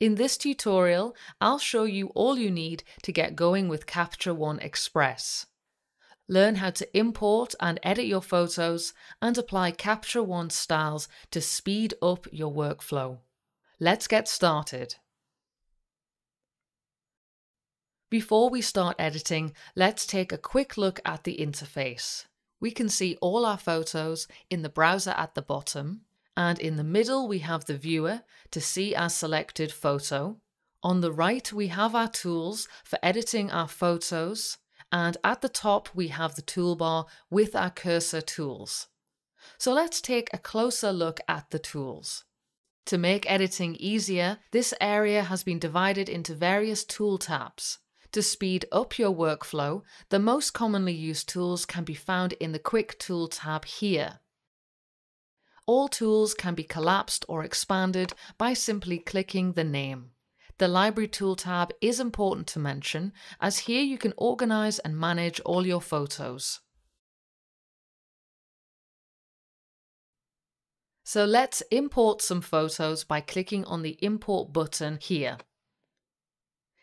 In this tutorial, I'll show you all you need to get going with Capture One Express. Learn how to import and edit your photos and apply Capture One styles to speed up your workflow. Let's get started. Before we start editing, let's take a quick look at the interface. We can see all our photos in the browser at the bottom, and in the middle we have the viewer to see our selected photo. On the right we have our tools for editing our photos and at the top we have the toolbar with our cursor tools. So let's take a closer look at the tools. To make editing easier, this area has been divided into various tool tabs. To speed up your workflow, the most commonly used tools can be found in the Quick Tool tab here. All tools can be collapsed or expanded by simply clicking the name. The Library Tool tab is important to mention as here you can organize and manage all your photos. So let's import some photos by clicking on the Import button here.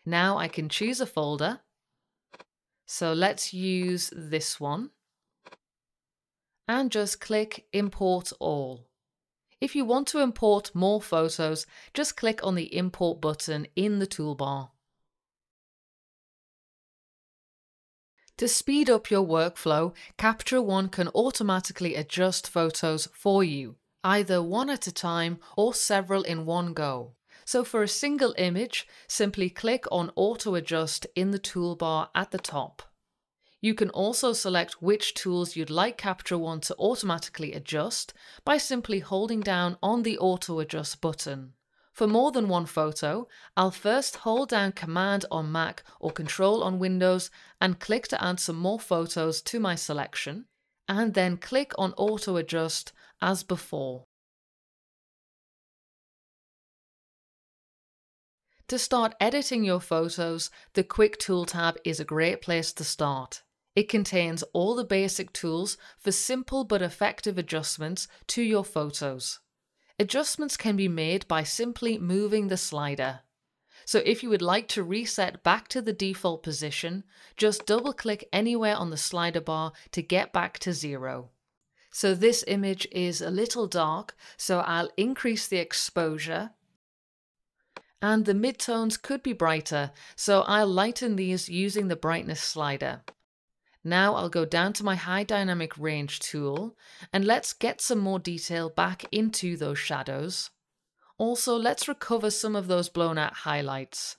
Now I can choose a folder. So let's use this one and just click Import All. If you want to import more photos, just click on the Import button in the toolbar. To speed up your workflow, Capture One can automatically adjust photos for you, either one at a time or several in one go. So for a single image, simply click on Auto Adjust in the toolbar at the top. You can also select which tools you'd like Capture One to automatically adjust by simply holding down on the Auto Adjust button. For more than one photo, I'll first hold down Command on Mac or Control on Windows and click to add some more photos to my selection, and then click on Auto Adjust as before. To start editing your photos, the Quick Tool tab is a great place to start. It contains all the basic tools for simple but effective adjustments to your photos. Adjustments can be made by simply moving the slider. So if you would like to reset back to the default position, just double click anywhere on the slider bar to get back to zero. So this image is a little dark, so I'll increase the exposure. And the midtones could be brighter, so I'll lighten these using the brightness slider. Now I'll go down to my high dynamic range tool and let's get some more detail back into those shadows. Also, let's recover some of those blown out highlights.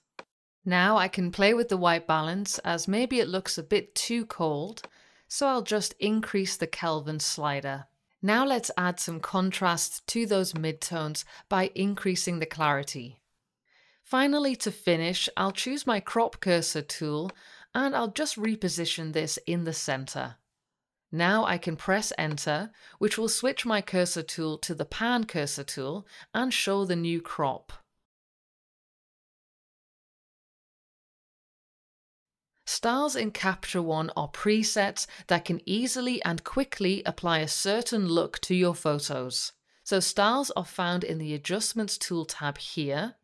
Now I can play with the white balance as maybe it looks a bit too cold, so I'll just increase the Kelvin slider. Now let's add some contrast to those midtones by increasing the clarity. Finally, to finish, I'll choose my crop cursor tool and I'll just reposition this in the center. Now I can press enter, which will switch my cursor tool to the pan cursor tool and show the new crop. Styles in Capture One are presets that can easily and quickly apply a certain look to your photos. So styles are found in the Adjustments tool tab here.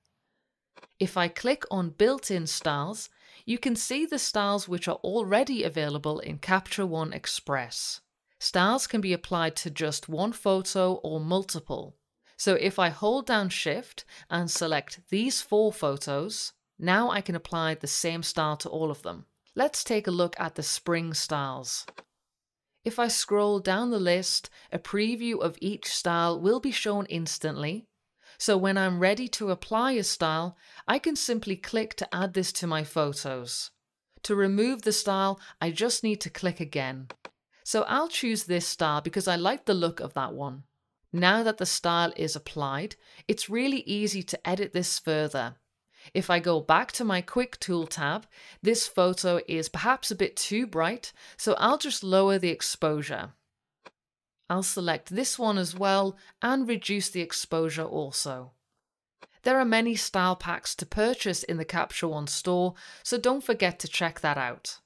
If I click on Built-in Styles, you can see the styles which are already available in Capture One Express. Styles can be applied to just one photo or multiple. So if I hold down Shift and select these four photos, now I can apply the same style to all of them. Let's take a look at the spring styles. If I scroll down the list, a preview of each style will be shown instantly, so when I'm ready to apply a style, I can simply click to add this to my photos. To remove the style, I just need to click again. So I'll choose this style because I like the look of that one. Now that the style is applied, it's really easy to edit this further. If I go back to my Quick Tool tab, this photo is perhaps a bit too bright, so I'll just lower the exposure. I'll select this one as well and reduce the exposure also. There are many style packs to purchase in the Capture One store, so don't forget to check that out.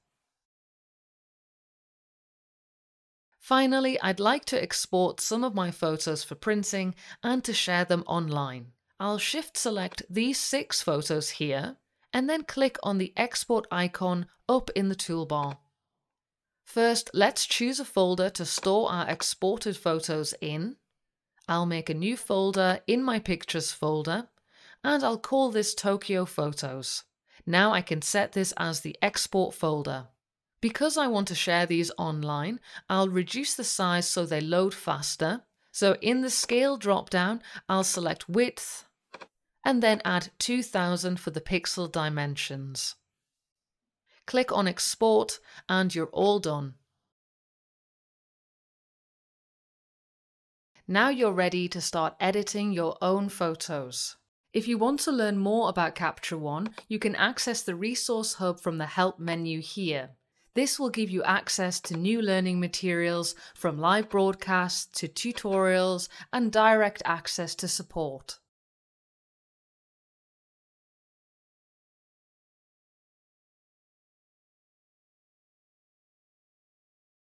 Finally, I'd like to export some of my photos for printing and to share them online. I'll shift select these six photos here and then click on the export icon up in the toolbar. First, let's choose a folder to store our exported photos in. I'll make a new folder in my pictures folder and I'll call this Tokyo Photos. Now I can set this as the export folder. Because I want to share these online, I'll reduce the size so they load faster. So in the scale drop down, I'll select width and then add 2000 for the pixel dimensions. Click on export and you're all done. Now you're ready to start editing your own photos. If you want to learn more about Capture One, you can access the Resource Hub from the Help menu here. This will give you access to new learning materials from live broadcasts to tutorials and direct access to support.